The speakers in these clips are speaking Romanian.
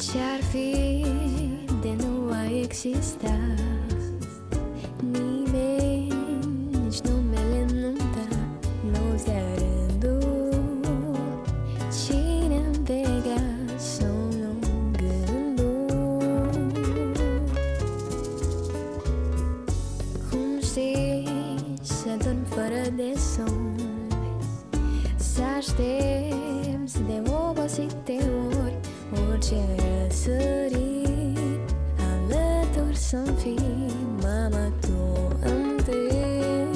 Ce-ar fi de nu a exista? Nimeni, nici numele nu-mi da Nozea rândul Cine-mi vega somnul gândul? Cum știi să dorm fără de somn? Să aștept răsărit Alături să-mi fii Mama, tu întâi.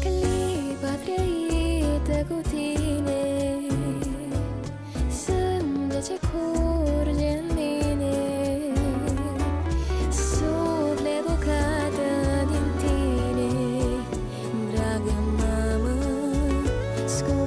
Clipa trăită cu tine Sânge ce curge în mine. Suflet bucată din tine Dragă mamă, scumpa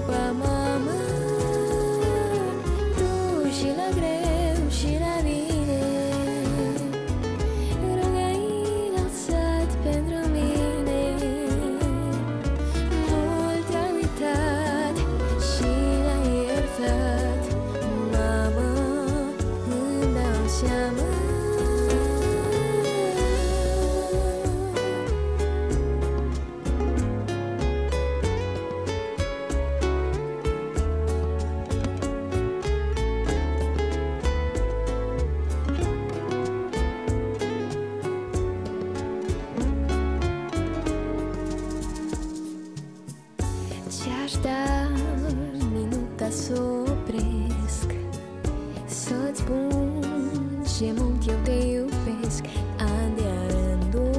ce mult eu te iubesc An de rândul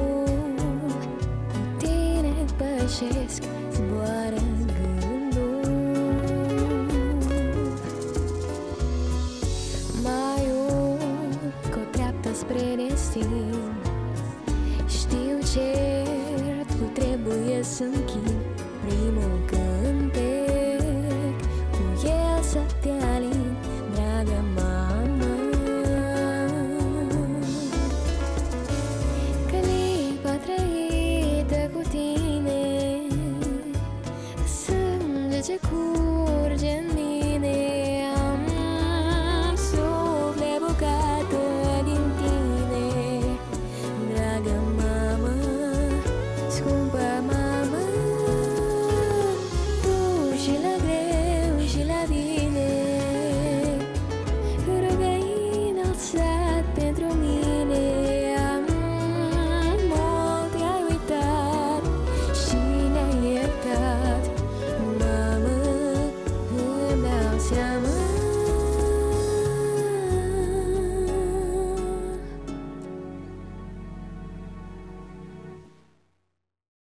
Cu tine pășesc Zboară gândul. Mai urc o treaptă spre destin Știu cert cu trebuie să închid